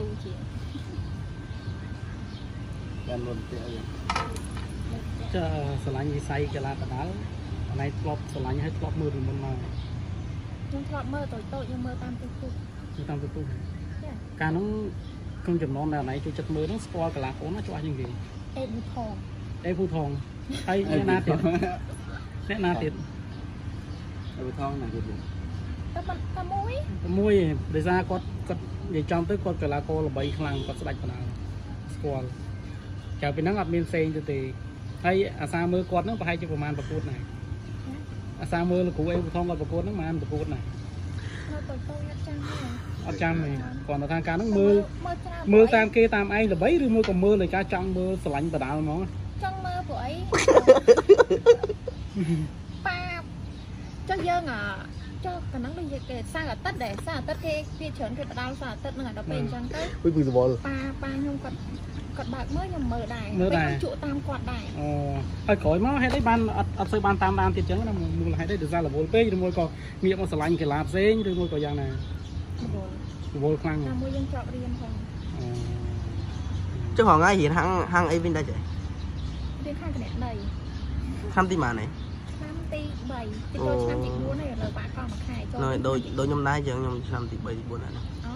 ស៊ូជាងបានមុនទៀតអីចាស្រឡាញ់វិស័យកីឡាកដាល់អាណៃធ្លាប់ស្រឡាញ់ហើយធ្លាប់មើលពីមុនមកខ្ញុំធ្លាប់មើលតូចតូចខ្ញុំមើលតាមទូរទស្សន៍គឺតាមទូទូចាកាលនោះក្នុងចំណោមដែលអាណៃចូលចិត្តមើលហ្នឹងស្គាល់កីឡាកូនណាច្បាស់ជាងគេអេប៊ូថងអេភូថងហើយអ្នកណាទៀតអ្នកណាទៀតអីថងណាទៀតតែប៉ុន្តែមួយ មួយឯងដោយសារគាត់គាត់និយាយចំទៅគាត់កីឡាករល្បីខ្លាំងគាត់ស្ដាច់បណ្ដាលស្គាល់ក្រៅពីហ្នឹងអត់មានផ្សេងទៅទេហើយអាសាមើលគាត់ហ្នឹងប្រហែលជាប្រហែលប្រកួតដែរអាសាមើលលោកគ្រូអេភូថងគាត់ប្រកួតហ្នឹងប្រហែលប្រកួតដែរនៅតូចតូចអត់ចាំទេអត់ចាំទេគាត់នៅខាងការហ្នឹងមើលមើលច្រើនមើលតាមគេតាមឯងល្បីឬមួយក៏មើលដោយការចង់មើលស្រឡាញ់បដាលហ្មងចង់មើលព្រោះអីប៉ាចុះយើងអា ចុះកណ្ដឹងដូចគេសាអាទិត្យដែរសាអាទិត្យគេគេច្រើនគេបដាល់សាអាទិត្យហ្នឹងអាដល់ពេលអញ្ចឹងទៅអុយពីសវល់ប៉ាប៉ាខ្ញុំគាត់គាត់បើកមើលខ្ញុំមើលដែរមើលដែរពេលខ្ញុំជក់តាមគាត់ដែរអូហើយក្រោយមកហេតុអីបានអត់អត់សូវបានតាមដានទៀតចឹងណាមូលហេតុអីដោយសាររវល់ពេកឬមួយក៏ងាកមកស្រឡាញ់កីឡាផ្សេងឬមួយក៏យ៉ាងណារវល់រវល់ខ្លាំងតាមមួយយើងជាប់រៀនផងអូចុះហងៃរៀនហាងហាងអីវិញដែរចេះរៀនខាងគណនេយ្យឆ្នាំទីម៉ានឯងឆ្នាំទី 3ទីអូចូលឆ្នាំទី4ហើយលើបាក់កង់មួយខែចូលនៅដូចដូចខ្ញុំដែរចឹងខ្ញុំឆ្នាំទី3ទី4ដែរណាអូ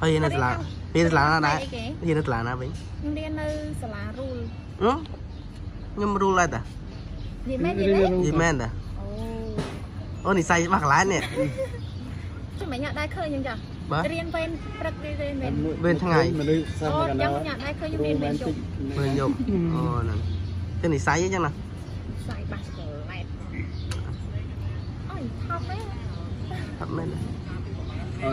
ហើយរៀននៅសាលារៀននៅសាលាណាដែរអីគេរៀននៅសាលាណាវិញខ្ញុំរៀននៅសាលារូលហ៎ខ្ញុំរូលដែរតារៀនមែនរៀនទេយីមែនតាអូអូនិស័យច្បាស់កន្លែងនេះចាំមិនញ៉ាំដែរឃើញអញ្ចឹងចាបាទរៀនវេនព្រឹករៀនវេនវេនថ្ងៃមនុស្សសិស្សអូកណ្ចាំដោមិនញ៉ាំដែរឃើញខ្ញុំរៀនវេនជប់មើលយប់អូហ្នឹងទៅនិស័យអីចឹងណាខ្សែបាសកល ឡែតអើយថប់ទេអត់មែនទេអូ